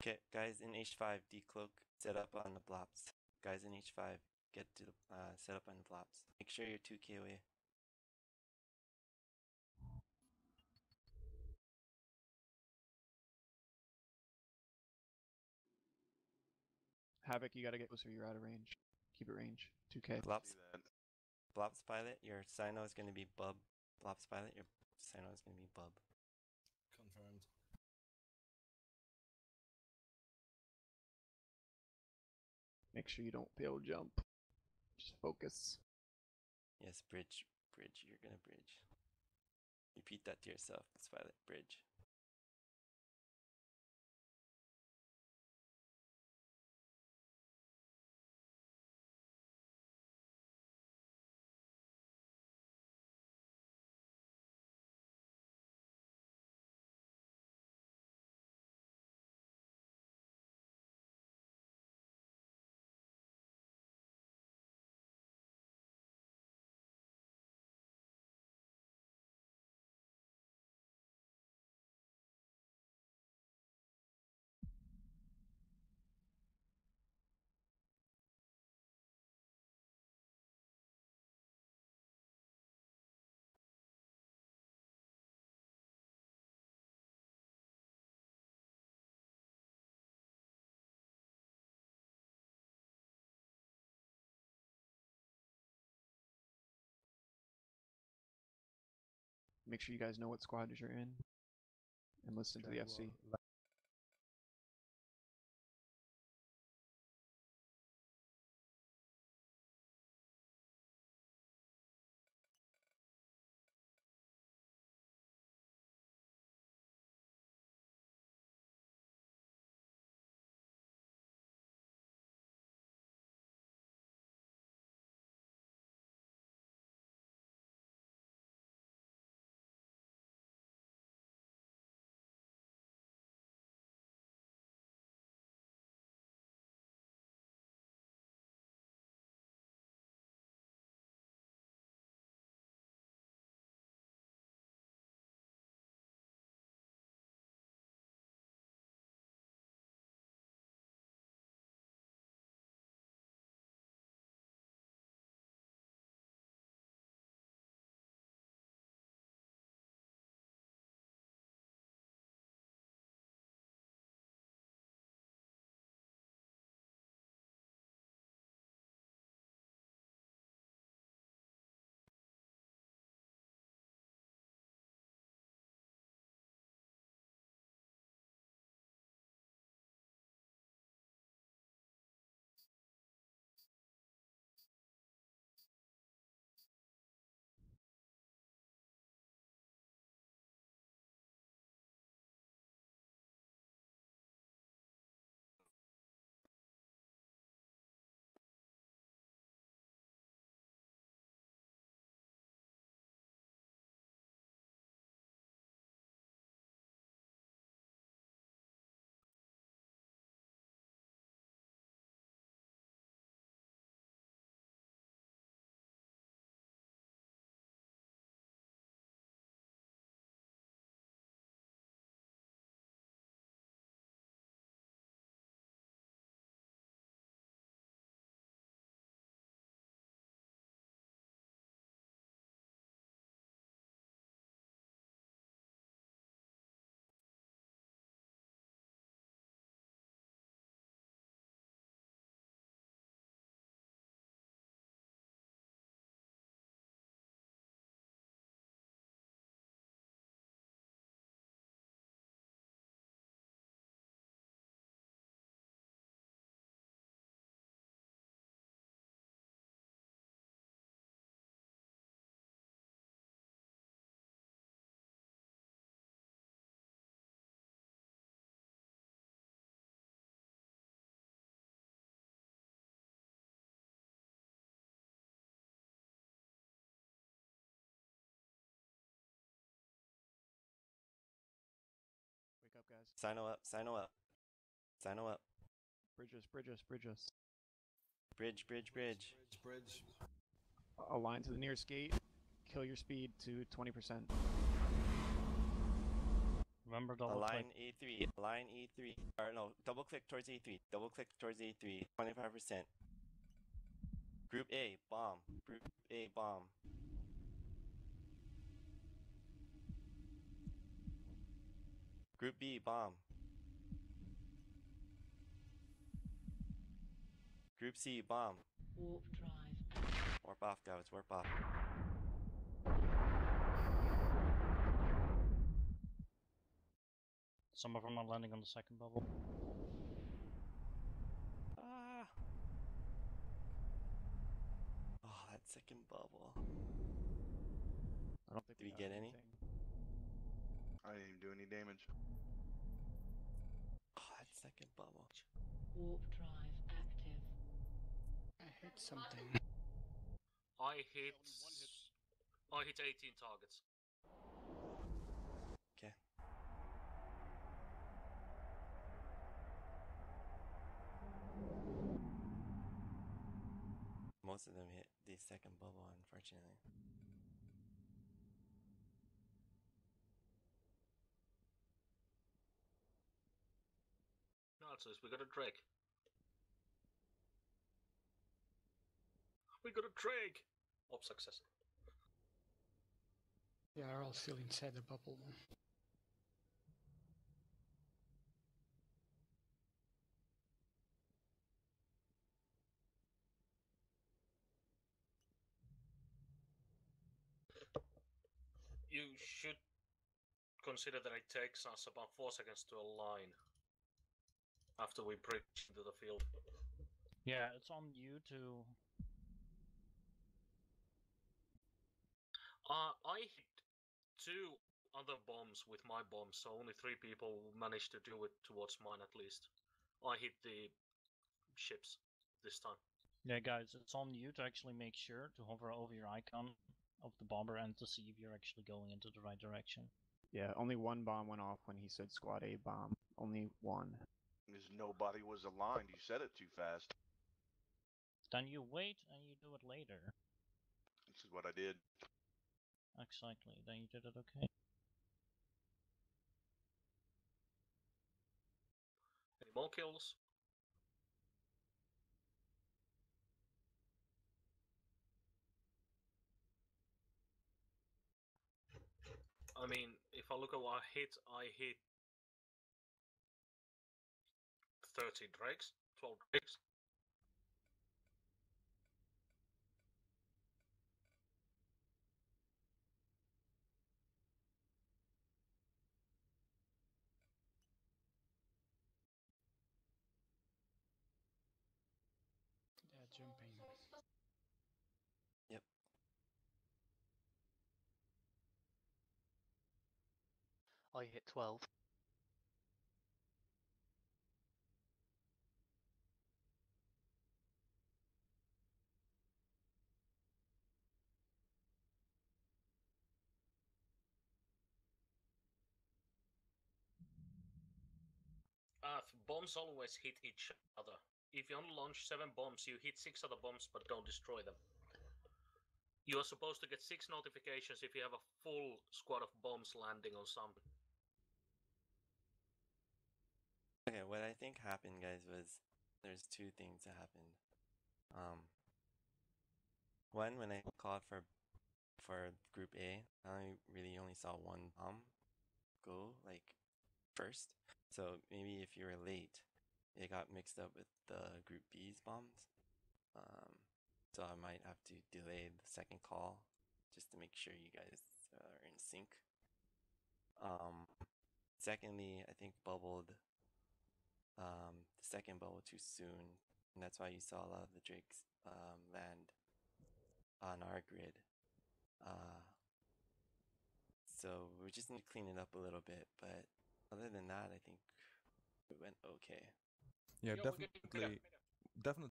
Okay, guys in H5, decloak, set up on the blops. Guys in H5, get to the, uh, set up on the blops. Make sure you're 2k away. Havoc, you gotta get closer. You're out of range. Keep it range. 2k. Blops, blops pilot, your Cyno is gonna be bub. Blops pilot, your Cyno is gonna be bub. Make sure you don't fail jump. Just focus. Yes, bridge, bridge, you're gonna bridge. Repeat that to yourself, pilot, bridge. Make sure you guys know what squad you're in. And listen to the FC. Cyno up, Cyno up. Cyno up. Bridge us, bridge us, bridge. Bridge, bridge, bridge. Bridge. Align to the nearest gate. Kill your speed to 20%. Remember double Align click. A3. Align E3. Or no, double click towards E3. Double click towards E3. 25%. Group A, bomb. Group A, bomb. Group B, bomb. Group C, bomb. Warp drive. Warp off, guys. Warp off. Some of them are landing on the second bubble. Ah. Oh, that second bubble. I don't think Did we got get any? Anything. I didn't even do any damage. Oh, that second bubble. Warp drive active. I hit something. I hit. I hit 18 targets. Okay. Most of them hit the second bubble, unfortunately. Nazis, we got a drag. We got a drag Op success. They are all still inside the bubble. You should consider that it takes us about 4 seconds to align after we breach into the field. Yeah, it's on you to. Uh, I hit two other bombs with my bombs, so only three people managed to do it towards mine at least. I hit the ships this time. Yeah, guys, it's on you to actually make sure to hover over your icon of the bomber and to see if you're actually going into the right direction. Yeah, only one bomb went off when he said squad A bomb. Only one. Because nobody was aligned. You said it too fast. Then you wait and you do it later. This is what I did. Exactly. Then you did it okay. Any more kills? I mean, if I look at what I hit, I hit 30 drakes, 12 drakes. They're jumping. Yep. I hit 12. Uh, th- bombs always hit each other. If you only launch seven bombs, you hit six other bombs but don't destroy them. You are supposed to get six notifications if you have a full squad of bombs landing on something. Okay, what I think happened, guys, was there's two things that happened. Um, one, when I called for for Group A, I really only saw one bomb go like first. So maybe if you were late, it got mixed up with the Group B's bombs. Um, so I might have to delay the second call just to make sure you guys are in sync. Um, secondly, I think bubbled um, the second bubble too soon, and that's why you saw a lot of the drakes um, land on our grid. Uh, so we just need to clean it up a little bit, but other than that, I think it went okay. Yeah, Yo, we're getting clear. definitely, definitely